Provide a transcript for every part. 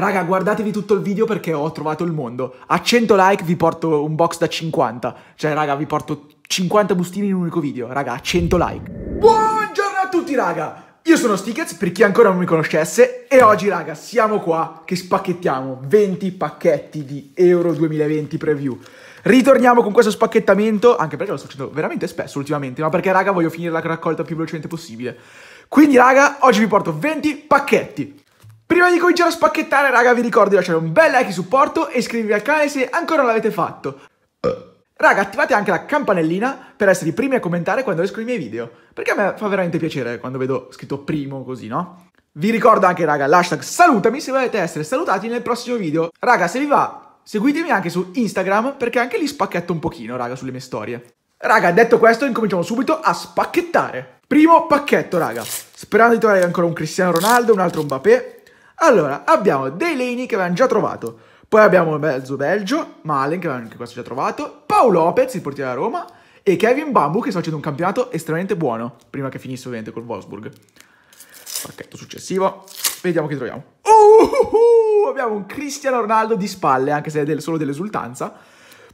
Raga, guardatevi tutto il video perché ho trovato il mondo. A 100 like vi porto un box da 50. Cioè, raga, vi porto 50 bustini in un unico video. Raga, a 100 like. Buongiorno a tutti, raga! Io sono Stickets, per chi ancora non mi conoscesse, e oggi, raga, siamo qua che spacchettiamo 20 pacchetti di Euro 2020 Preview. Ritorniamo con questo spacchettamento, anche perché lo sto facendo veramente spesso ultimamente, ma perché, raga, voglio finire la raccolta più velocemente possibile. Quindi, raga, oggi vi porto 20 pacchetti. Prima di cominciare a spacchettare, raga, vi ricordo di lasciare un bel like di supporto e iscrivervi al canale se ancora non l'avete fatto. Raga, attivate anche la campanellina per essere i primi a commentare quando escono i miei video. Perché a me fa veramente piacere quando vedo scritto primo così, no? Vi ricordo anche, raga, l'hashtag salutami se volete essere salutati nel prossimo video. Raga, se vi va, seguitemi anche su Instagram perché anche lì spacchetto un pochino, raga, sulle mie storie. Raga, detto questo, incominciamo subito a spacchettare. Primo pacchetto, raga. Sperando di trovare ancora un Cristiano Ronaldo, un altro Mbappé, allora, abbiamo Delaney che avevamo già trovato. Poi abbiamo Mezzo Belgio, Malen che avevamo anche questo già trovato. Paolo Lopez, il portiere della Roma. E Kevin Bambu che sta facendo un campionato estremamente buono. Prima che finisse ovviamente col Wolfsburg. Pacchetto successivo. Vediamo che troviamo. Uh, abbiamo un Cristiano Ronaldo di spalle, anche se è del, solo dell'esultanza.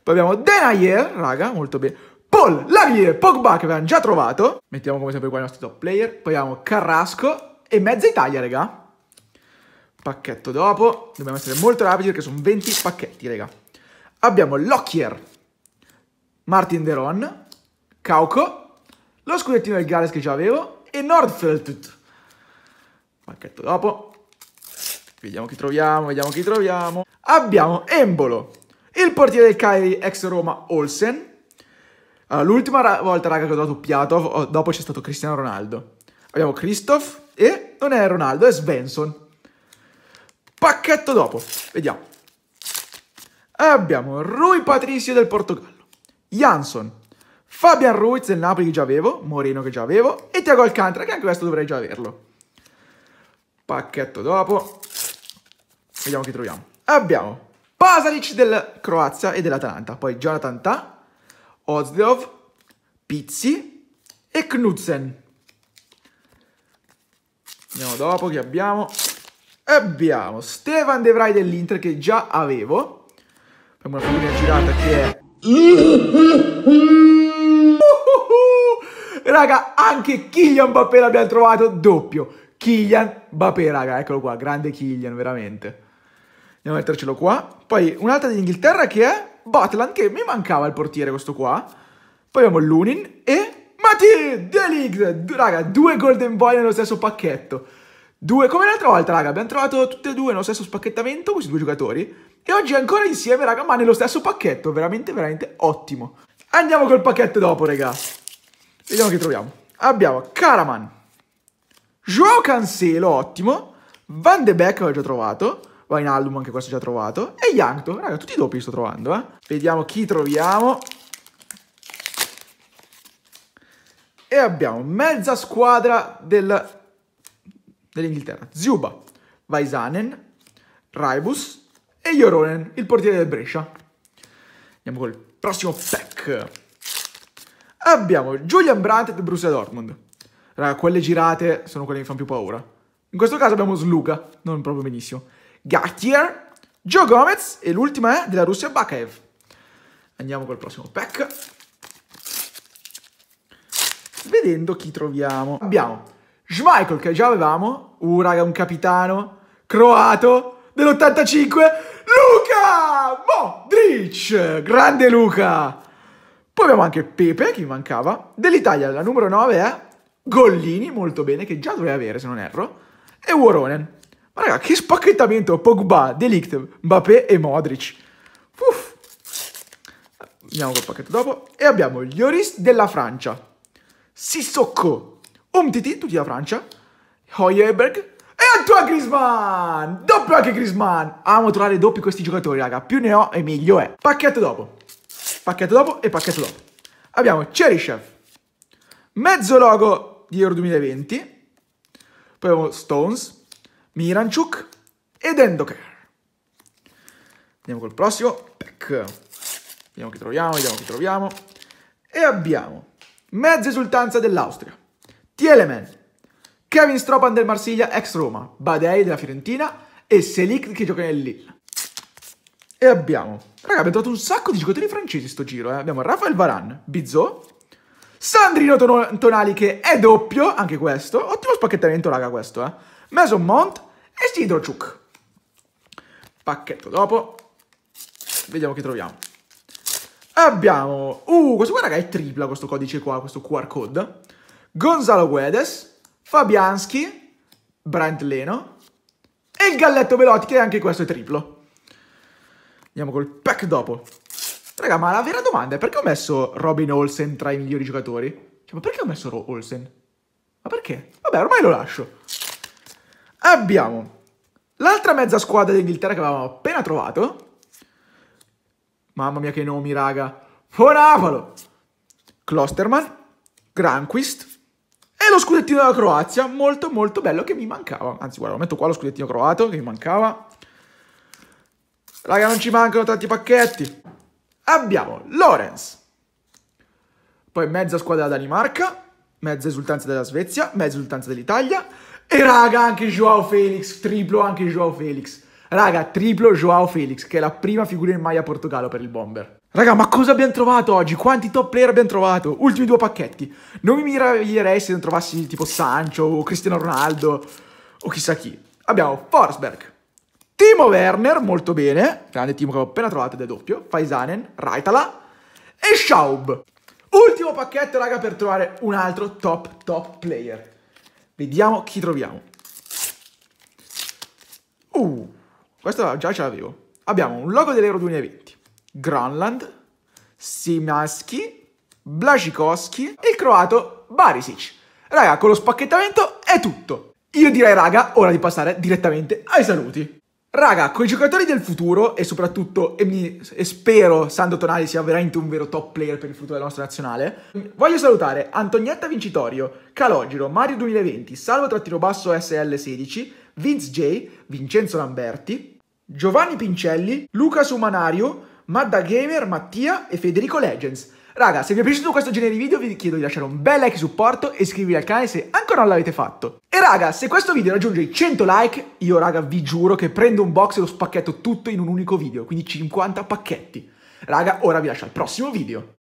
Poi abbiamo Denayer, raga, molto bene. Paul, Lavie, Pogba che avevamo già trovato. Mettiamo come sempre qua i nostri top player. Poi abbiamo Carrasco e mezza Italia, raga pacchetto dopo. Dobbiamo essere molto rapidi perché sono 20 pacchetti, raga. Abbiamo Lockyer, Martin Deron, Cauco, lo scudettino del Gales che già avevo e Nordfeld. Pacchetto dopo. Vediamo chi troviamo, vediamo chi troviamo. Abbiamo Embolo, il portiere del Cagliari ex Roma Olsen. Allora, l'ultima volta, raga, che ho doppiato, dopo c'è stato Cristiano Ronaldo. Abbiamo Christoph e non è Ronaldo, è Svensson. Pacchetto dopo, vediamo. Abbiamo Rui Patricio del Portogallo, Jansson, Fabian Ruiz del Napoli che già avevo, Moreno che già avevo e Thiago Alcantara che anche questo dovrei già averlo. Pacchetto dopo, vediamo chi troviamo. Abbiamo Pasalic del Croazia e dell'Atalanta, poi Jonathan Ta, Ozdeov, Pizzi e Knudsen. Andiamo dopo, chi abbiamo? Abbiamo Stefan De Vrij dell'Inter che già avevo. Abbiamo una figurina girata che è... raga, anche Kylian Mbappé l'abbiamo trovato doppio. Kylian Mbappé, raga, eccolo qua, grande Kylian, veramente. Andiamo a mettercelo qua. Poi un'altra d'Inghilterra che è Butland, che mi mancava il portiere questo qua. Poi abbiamo Lunin e Mati Delict. Raga, due Golden Boy nello stesso pacchetto. Due, come l'altra volta, raga, abbiamo trovato tutte e due nello stesso spacchettamento, questi due giocatori. E oggi ancora insieme, raga, ma nello stesso pacchetto. Veramente, veramente ottimo. Andiamo col pacchetto dopo, raga. Vediamo che troviamo. Abbiamo Karaman. Joao Cancelo, ottimo. Van de Beek ho già trovato. Wijnaldum anche questo già trovato. E Yankto. Raga, tutti i doppi sto trovando, eh. Vediamo chi troviamo. E abbiamo mezza squadra del dell'Inghilterra. Zuba, Vaisanen, Raibus e Joronen, il portiere del Brescia. Andiamo col prossimo pack. Abbiamo Julian Brandt del Borussia Dortmund. Raga, quelle girate sono quelle che mi fanno più paura. In questo caso abbiamo Sluga, non proprio benissimo. Gartier, Joe Gomez e l'ultima è della Russia Bakaev. Andiamo col prossimo pack. Vedendo chi troviamo. Abbiamo Schmeichel che già avevamo, uh raga un capitano, croato, dell'85, Luca Modric, grande Luca. Poi abbiamo anche Pepe che mancava, dell'Italia la numero 9 è Gollini, molto bene, che già dovrei avere se non erro, e Woronen. Ma raga, che spacchettamento, Pogba, Delict, Mbappé e Modric. Uff. Andiamo col pacchetto dopo. E abbiamo gli Oris della Francia. Sissoko, Umtiti, tutti da Francia, Hoyeberg e Antoine Griezmann! Doppio anche Griezmann! Amo trovare doppi questi giocatori, raga. Più ne ho e meglio è. Pacchetto dopo. Pacchetto dopo e pacchetto dopo. Abbiamo Cheryshev. Mezzo logo di Euro 2020. Poi abbiamo Stones, Miranchuk ed Endoker. Andiamo col prossimo. Pack. Vediamo che troviamo, vediamo che troviamo. E abbiamo mezza esultanza dell'Austria. Tieleman, Kevin Stropan del Marsiglia, ex Roma, Badei della Fiorentina e Selic che gioca nel Lille. E abbiamo, raga, abbiamo trovato un sacco di giocatori francesi sto giro, eh. Abbiamo Rafael Varane, Bizzo, Sandrino Tonali che è doppio, anche questo. Ottimo spacchettamento, raga, questo, eh. Mason Mount e Sidrochuk. Pacchetto dopo. Vediamo che troviamo. Abbiamo... Uh, questo qua, raga, è tripla, questo codice qua, questo QR code. Gonzalo Guedes, Fabianski, Brent Leno e il Galletto Velotti, che anche questo è triplo. Andiamo col pack dopo. Raga, ma la vera domanda è perché ho messo Robin Olsen tra i migliori giocatori? Cioè, ma perché ho messo Olsen? Ma perché? Vabbè, ormai lo lascio. Abbiamo l'altra mezza squadra d'Inghilterra che avevamo appena trovato. Mamma mia che nomi, raga. Fonavolo, Klosterman, Granquist e lo scudettino della Croazia, molto molto bello che mi mancava. Anzi, guarda, lo metto qua lo scudettino croato che mi mancava. Raga, non ci mancano tanti pacchetti. Abbiamo Lorenz. Poi mezza squadra della Danimarca, mezza esultanza della Svezia, mezza esultanza dell'Italia. E raga, anche Joao Felix, triplo anche Joao Felix. Raga, triplo Joao Felix, che è la prima figura in maglia Portogallo per il Bomber. Raga, ma cosa abbiamo trovato oggi? Quanti top player abbiamo trovato? Ultimi due pacchetti. Non mi meraviglierei se non trovassi tipo Sancho o Cristiano Ronaldo o chissà chi. Abbiamo Forsberg, Timo Werner, molto bene. Grande Timo che ho appena trovato è doppio. Faisanen, Raitala e Schaub. Ultimo pacchetto, raga, per trovare un altro top, top player. Vediamo chi troviamo. Uh, questo già ce l'avevo. Abbiamo un logo dell'Euro 2020, Granland, Simaski, Blaszikowski e il croato Barisic. Raga, con lo spacchettamento è tutto. Io direi, raga, ora di passare direttamente ai saluti. Raga, con i giocatori del futuro e soprattutto, e, mi, e, spero Sandro Tonali sia veramente un vero top player per il futuro della nostra nazionale, voglio salutare Antonietta Vincitorio, Calogero, Mario 2020, Salvo Trattino Basso SL16, Vince J, Vincenzo Lamberti, Giovanni Pincelli, Luca Sumanario, Madda Gamer, Mattia e Federico Legends. Raga, se vi è piaciuto questo genere di video vi chiedo di lasciare un bel like supporto e iscrivervi al canale se ancora non l'avete fatto. E raga, se questo video raggiunge i 100 like, io raga vi giuro che prendo un box e lo spacchetto tutto in un unico video, quindi 50 pacchetti. Raga, ora vi lascio al prossimo video.